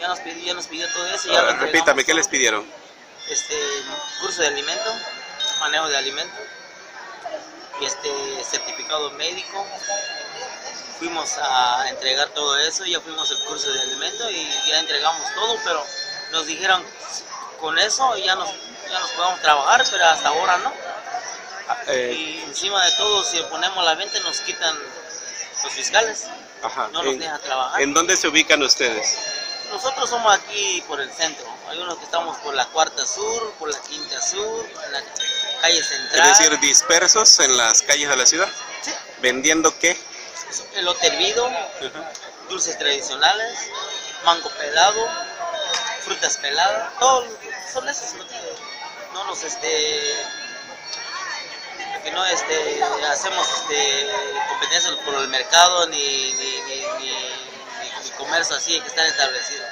Ya nos pidió, ya nos pidió todo eso. Ya entregamos repítame, ¿qué les pidieron? Este, curso de alimento, manejo de alimento, y este certificado médico. Fuimos a entregar todo eso, ya fuimos al curso de alimento y ya entregamos todo, pero nos dijeron con eso ya nos, ya nos podemos trabajar, pero hasta ahora no. Ah, eh, Y encima de todo, si ponemos la venta, nos quitan los fiscales, ajá. no nos ¿En, dejan trabajar. en dónde se ubican ustedes? Nosotros somos aquí por el centro. Hay unos que estamos por la cuarta sur, por la quinta sur, en la calle central. Es decir, dispersos en las calles de la ciudad. Sí. ¿Vendiendo qué? elote hervido, dulces tradicionales, mango pelado, frutas peladas, todos son esos no nos este que no este hacemos este competencia por el mercado ni, ni, ni- ni comercio así que están establecidos.